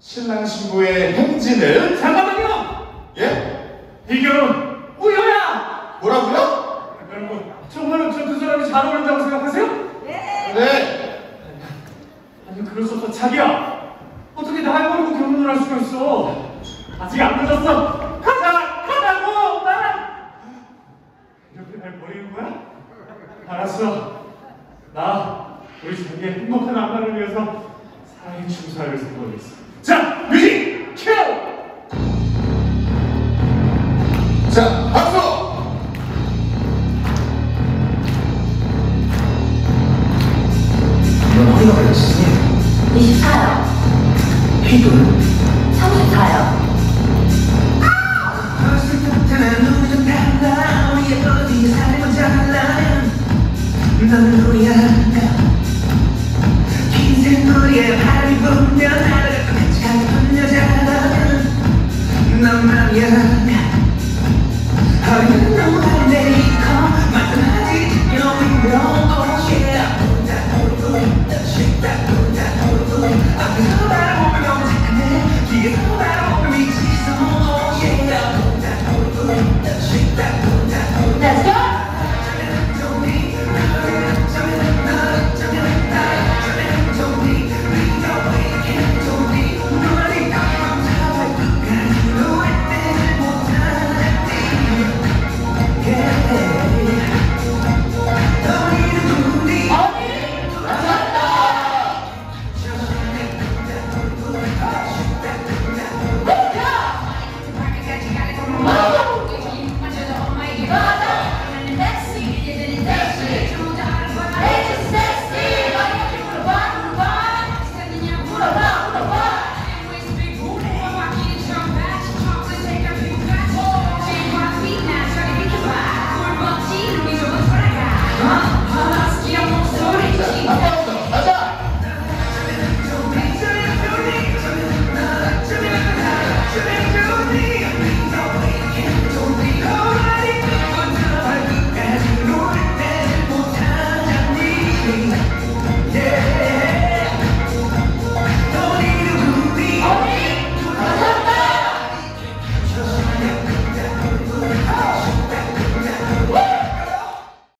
신랑 신부의 행진을 잠깐만요! 예? 이 결혼 우여야! 뭐라고요? 여러분, 정말로 저두 사람이 잘 어울린다고 생각하세요? 네. 아니, 그럴 수 없어. 자기야! 어떻게 날 버리고 결혼을 할 수가 있어? 아직 안 늦었어! 가자! 가자고! 나랑! 이렇게 날 버리는 거야? 알았어. 나 우리 자기의 행복한 앞날을 위해서 사랑의 춤사를 선보이겠어. 자, 자, 박수! 몇 분이나 걸렸어? 24요. 피부는? 34요. 넌 우리 아가 긴 생물에 발이 분명하라